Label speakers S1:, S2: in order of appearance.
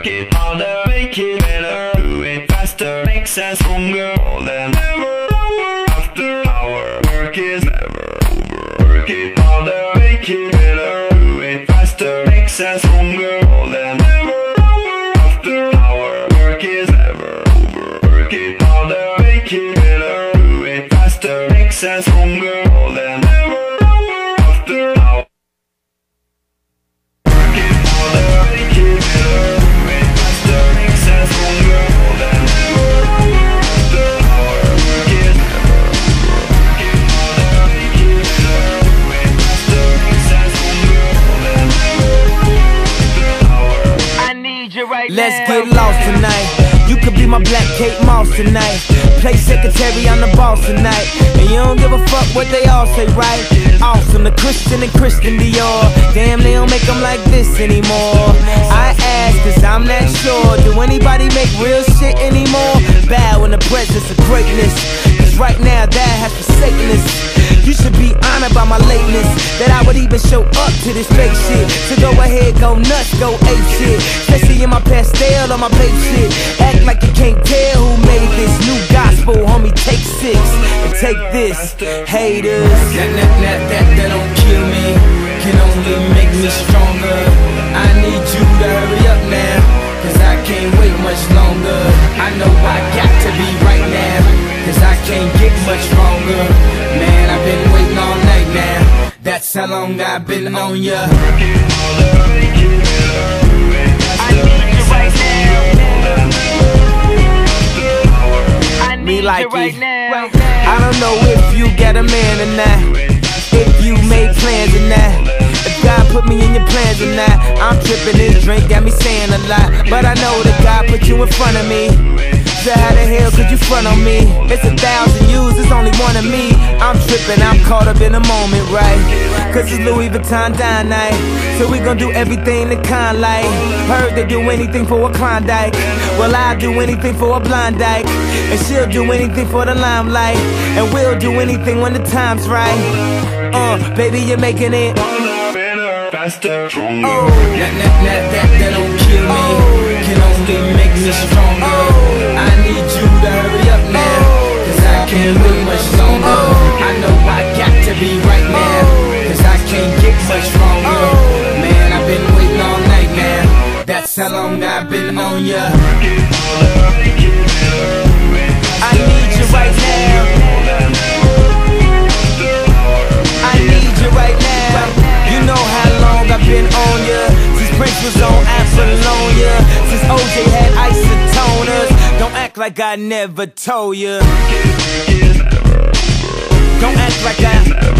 S1: Work it
S2: harder,
S1: make it better Do it faster, makes us stronger More than ever, hour after hour Work is never over. Work it harder, make it better Do it faster, makes us stronger More than ever, hour after hour Work is never over. Work it harder, make it better Do it faster, makes us stronger More than ever. let's
S3: get lost tonight. You could be my black Kate Moss tonight. Play secretary on the boss tonight. And you don't give a fuck what they all say, right? Awesome, the Christian and Christian Dior. Damn, they don't make them like this anymore. I ask, cause I'm not sure. Do anybody make real shit anymore? Bow in the presence of greatness. Cause right now, that has forsaken us. You should be honored by my lateness. That I would even show up to this fake shit. So go ahead, go nuts, go ape shit. Especially in my Pastelle on my Bape shit. Act like you can't tell who made this new gospel, homie. Take six and take this, haters. That, that, that, that, that don't kill me. Can only make me stronger. I need you to hurry up now. Cause I can't wait much longer. I know I got to be That's how long I've been on ya.
S1: Me like it. Right now.
S3: I don't know if you got a man or not. If you made plans or not. If God put me in your plans or not. I'm tripping this drink, got me saying a lot. But I know that God put you in front of me. So how the hell could you front on me? It's a thousand views, it's only one of me. I'm tripping, I'm caught up in the moment, right? Cause it's Louis Vuitton dine night. So we gon' do everything the kind like. Heard they do anything for a Klondike. Well, I'll do anything for a blind. And she'll do anything for the limelight. And we'll do anything when the time's right. Uh, baby, you're making it. Faster, stronger.
S1: Oh.
S3: That, that, that, that, that don't kill me. Oh. Can only make me stronger. Oh. I've been on ya. I need you right now. I need you right now. You know how long I've been on ya. Since Prince was on Apollonia. Since OJ had isotoners. Don't act like I never told ya. Don't act like I